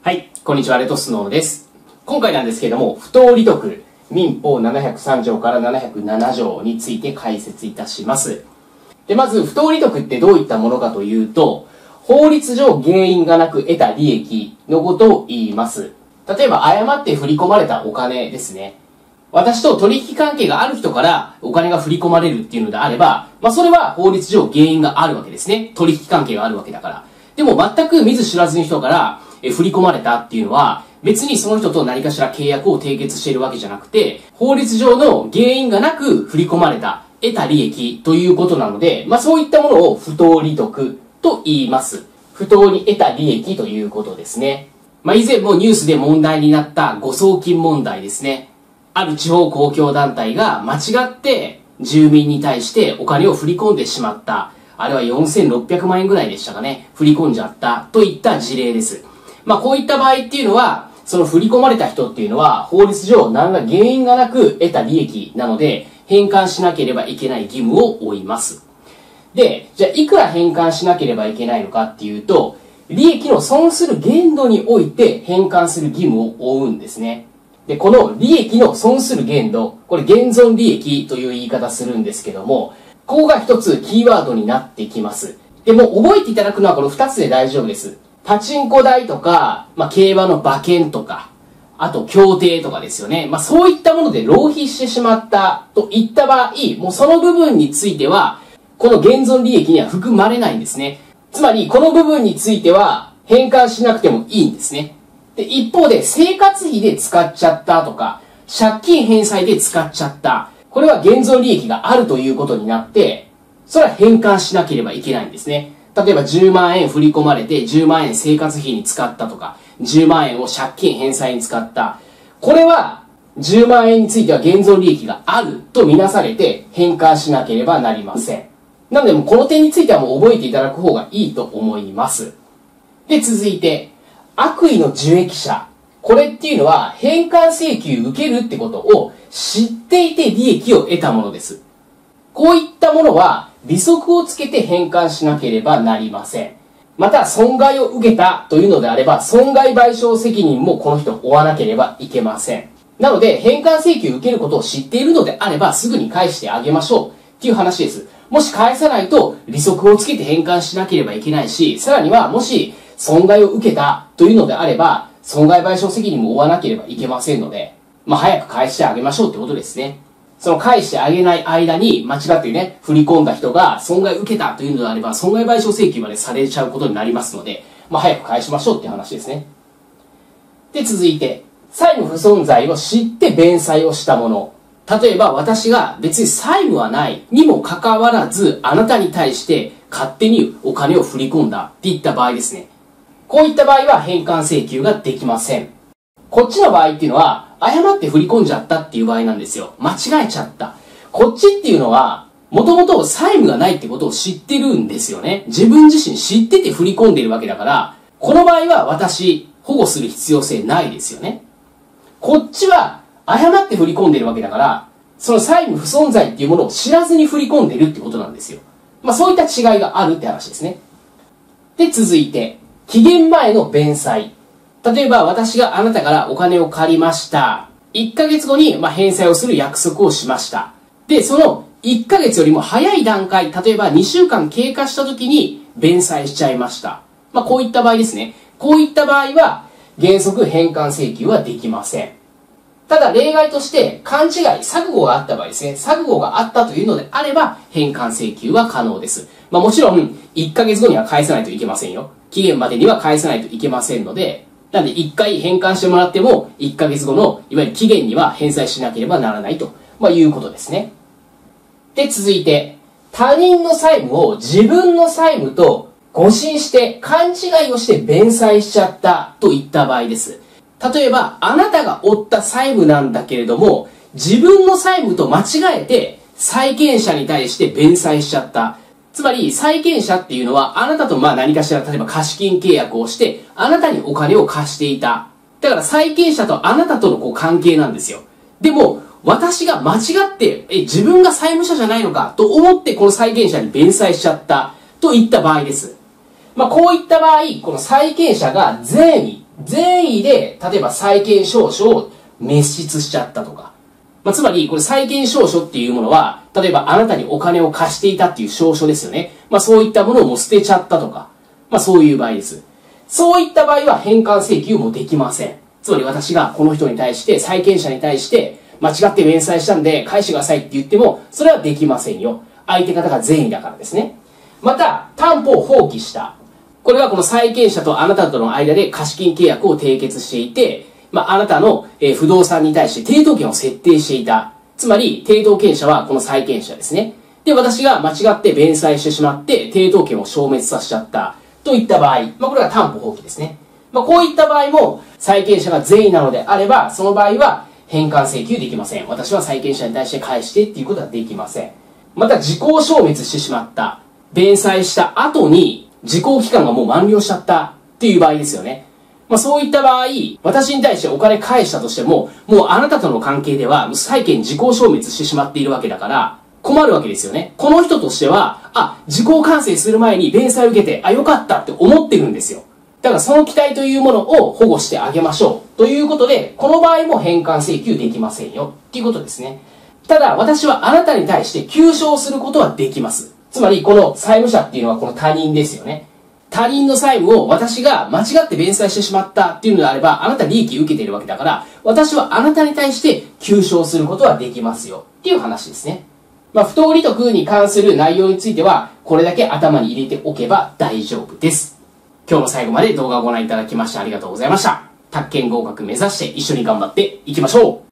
はい、こんにちは、レトスノーです。今回なんですけれども、不当利得、民法703条から707条について解説いたします。で、まず、不当利得ってどういったものかというと、法律上原因がなく得た利益のことを言います。例えば、誤って振り込まれたお金ですね。私と取引関係がある人からお金が振り込まれるっていうのであれば、まあそれは法律上原因があるわけですね。取引関係があるわけだから。でも全く見ず知らずの人からえ振り込まれたっていうのは、別にその人と何かしら契約を締結しているわけじゃなくて、法律上の原因がなく振り込まれた、得た利益ということなので、まあそういったものを不当利得と言います。不当に得た利益ということですね。まあ以前もニュースで問題になった誤送金問題ですね。ある地方公共団体が間違って住民に対してお金を振り込んでしまった。あれは4600万円ぐらいでしたかね。振り込んじゃったといった事例です。まあこういった場合っていうのは、その振り込まれた人っていうのは法律上何ら原因がなく得た利益なので返還しなければいけない義務を負います。で、じゃあいくら返還しなければいけないのかっていうと、利益の損する限度において返還する義務を負うんですね。で、この利益の損する限度、これ現存利益という言い方するんですけども、ここが一つキーワードになってきます。でも覚えていただくのはこの二つで大丈夫です。パチンコ台とか、まあ、競馬の馬券とか、あと協定とかですよね。まあ、そういったもので浪費してしまったといった場合、もうその部分については、この現存利益には含まれないんですね。つまり、この部分については返還しなくてもいいんですね。で、一方で生活費で使っちゃったとか、借金返済で使っちゃった。これは現存利益があるということになって、それは返還しなければいけないんですね。例えば10万円振り込まれて10万円生活費に使ったとか、10万円を借金返済に使った。これは10万円については現存利益があるとみなされて返還しなければなりません。なので、この点についてはもう覚えていただく方がいいと思います。で、続いて、悪意の受益者。これっていうのは、返還請求受けるってことを知っていて利益を得たものです。こういったものは、利息をつけて返還しなければなりません。また、損害を受けたというのであれば、損害賠償責任もこの人負わなければいけません。なので、返還請求を受けることを知っているのであれば、すぐに返してあげましょうっていう話です。もし返さないと、利息をつけて返還しなければいけないし、さらには、もし、損害を受けたというのであれば、損害賠償責任も負わなければいけませんので、まあ、早く返してあげましょうってことですね。その返してあげない間に間違ってね、振り込んだ人が損害受けたというのであれば、損害賠償請求までされちゃうことになりますので、まあ、早く返しましょうっていう話ですね。で、続いて、債務不存在を知って弁済をしたもの。例えば私が別に債務はないにもかかわらず、あなたに対して勝手にお金を振り込んだっていった場合ですね。こういった場合は返還請求ができません。こっちの場合っていうのは、誤って振り込んじゃったっていう場合なんですよ。間違えちゃった。こっちっていうのは、もともと債務がないってことを知ってるんですよね。自分自身知ってて振り込んでるわけだから、この場合は私、保護する必要性ないですよね。こっちは、誤って振り込んでるわけだから、その債務不存在っていうものを知らずに振り込んでるってことなんですよ。まあそういった違いがあるって話ですね。で、続いて、期限前の弁済。例えば私があなたからお金を借りました。1ヶ月後に、ま返済をする約束をしました。で、その1ヶ月よりも早い段階、例えば2週間経過した時に弁済しちゃいました。まあ、こういった場合ですね。こういった場合は、原則返還請求はできません。ただ例外として勘違い、錯誤があった場合ですね。錯誤があったというのであれば返還請求は可能です。まあもちろん1ヶ月後には返さないといけませんよ。期限までには返さないといけませんので、なんで1回返還してもらっても、1ヶ月後の、いわゆる期限には返済しなければならないと、まあ、いうことですね。で、続いて、他人の債務を自分の債務と誤信して勘違いをして弁済しちゃったといった場合です。例えば、あなたが負った債務なんだけれども、自分の債務と間違えて債権者に対して弁済しちゃった。つまり、債権者っていうのは、あなたとまあ何かしら、例えば貸金契約をして、あなたにお金を貸していた。だから債権者とあなたとのこう関係なんですよ。でも、私が間違って、え、自分が債務者じゃないのかと思ってこの債権者に弁済しちゃったといった場合です。まあ、こういった場合、この債権者が税に善意で、例えば債権証書を滅失しちゃったとか。まあ、つまり、これ債権証書っていうものは、例えばあなたにお金を貸していたっていう証書ですよね。まあ、そういったものをもう捨てちゃったとか。まあ、そういう場合です。そういった場合は返還請求もできません。つまり私がこの人に対して、債権者に対して、間違って弁済したんで返してくださいって言っても、それはできませんよ。相手方が善意だからですね。また、担保を放棄した。これはこの債権者とあなたとの間で貸金契約を締結していて、まあ、あなたの、え不動産に対して抵当権を設定していた。つまり、抵当権者はこの債権者ですね。で、私が間違って弁済してしまって、抵当権を消滅させちゃった。といった場合、まあ、これが担保放棄ですね。まあ、こういった場合も、債権者が善意なのであれば、その場合は返還請求できません。私は債権者に対して返してっていうことはできません。また、時効消滅してしまった。弁済した後に、時効期間がもう満了しちゃったっていう場合ですよね。まあそういった場合、私に対してお金返したとしても、もうあなたとの関係では、債権時効消滅してしまっているわけだから、困るわけですよね。この人としては、あ、時効完成する前に弁済を受けて、あ、よかったって思ってるんですよ。だからその期待というものを保護してあげましょう。ということで、この場合も返還請求できませんよ。っていうことですね。ただ、私はあなたに対して求償することはできます。つまり、この債務者っていうのはこの他人ですよね。他人の債務を私が間違って弁済してしまったっていうのであれば、あなた利益受けているわけだから、私はあなたに対して求償することはできますよ。っていう話ですね。まあ、不当利得に関する内容については、これだけ頭に入れておけば大丈夫です。今日も最後まで動画をご覧いただきましてありがとうございました。宅建合格目指して一緒に頑張っていきましょう